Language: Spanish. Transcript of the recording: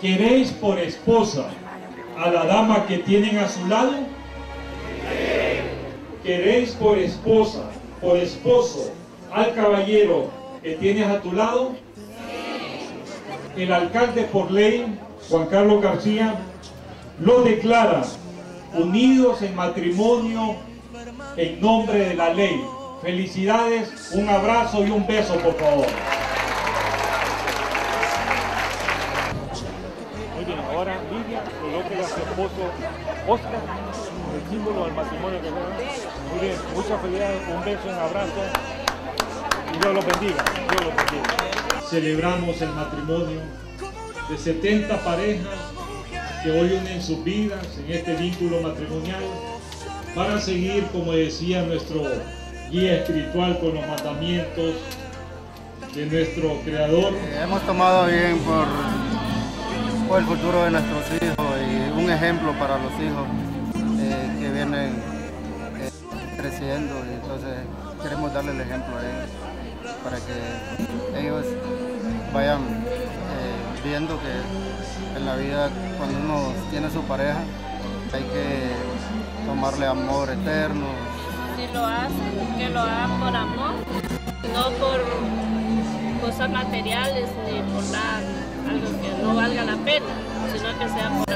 ¿Queréis por esposa a la dama que tienen a su lado? ¿Queréis por esposa, por esposo, al caballero que tienes a tu lado? El alcalde por ley, Juan Carlos García, lo declara unidos en matrimonio en nombre de la ley. Felicidades, un abrazo y un beso, por favor. Ahora Lidia coloca a su esposo Oscar, el símbolo del matrimonio que da. Muy bien, muchas felicidades, un beso, un abrazo y Dios los bendiga, Dios los bendiga. Celebramos el matrimonio de 70 parejas que hoy unen sus vidas en este vínculo matrimonial para seguir, como decía nuestro guía espiritual, con los mandamientos de nuestro Creador. Eh, hemos tomado bien por, por, el futuro de nuestros hijos y un ejemplo para los hijos eh, que vienen eh, creciendo y entonces queremos darle el ejemplo a ellos para que ellos vayan viendo que en la vida cuando uno tiene su pareja hay que tomarle amor eterno. Si lo hacen, que lo hagan por amor, no por cosas materiales ni por nada, pena, sino que sea.